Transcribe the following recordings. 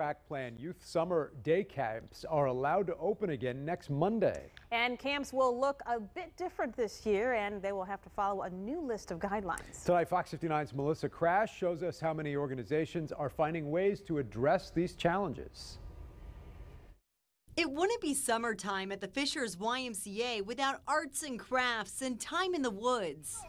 Track plan youth summer day camps are allowed to open again next Monday. And camps will look a bit different this year, and they will have to follow a new list of guidelines. Tonight, Fox 59's Melissa Crash shows us how many organizations are finding ways to address these challenges. It wouldn't be summertime at the Fishers YMCA without arts and crafts and time in the woods.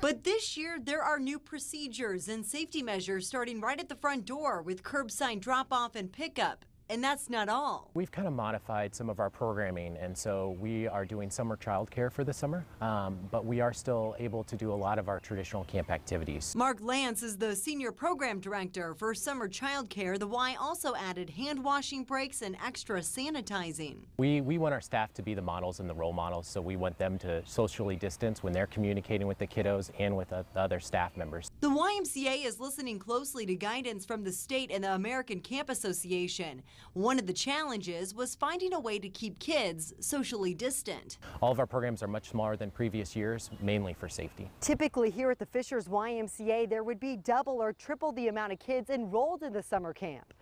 But this year, there are new procedures and safety measures starting right at the front door with curbside drop off and pickup. And that's not all. We've kind of modified some of our programming, and so we are doing summer childcare for the summer, um, but we are still able to do a lot of our traditional camp activities. Mark Lance is the senior program director for summer childcare. The Y also added hand washing breaks and extra sanitizing. We, we want our staff to be the models and the role models, so we want them to socially distance when they're communicating with the kiddos and with the other staff members. The YMCA is listening closely to guidance from the state and the American Camp Association. One of the challenges was finding a way to keep kids socially distant. All of our programs are much smaller than previous years, mainly for safety. Typically here at the Fishers YMCA, there would be double or triple the amount of kids enrolled in the summer camp.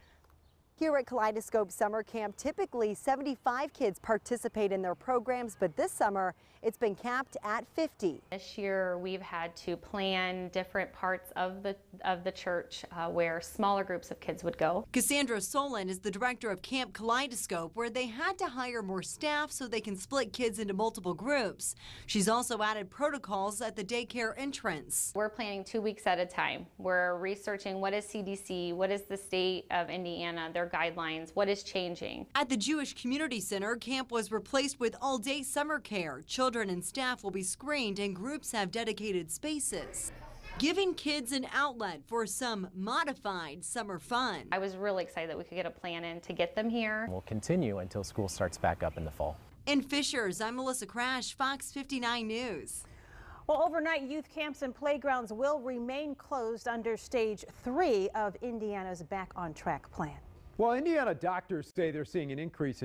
Here at Kaleidoscope Summer Camp, typically 75 kids participate in their programs, but this summer it's been capped at 50. This year we've had to plan different parts of the of the church uh, where smaller groups of kids would go. Cassandra Solon is the director of Camp Kaleidoscope where they had to hire more staff so they can split kids into multiple groups. She's also added protocols at the daycare entrance. We're planning two weeks at a time. We're researching what is CDC, what is the state of Indiana, their guidelines, what is changing. At the Jewish Community Center, camp was replaced with all-day summer care. Children Children and staff will be screened and groups have dedicated spaces giving kids an outlet for some modified summer fun. I was really excited that we could get a plan in to get them here. We'll continue until school starts back up in the fall. In Fishers, I'm Melissa Crash, Fox 59 News. Well, overnight youth camps and playgrounds will remain closed under stage three of Indiana's Back on Track plan. Well, Indiana doctors say they're seeing an increase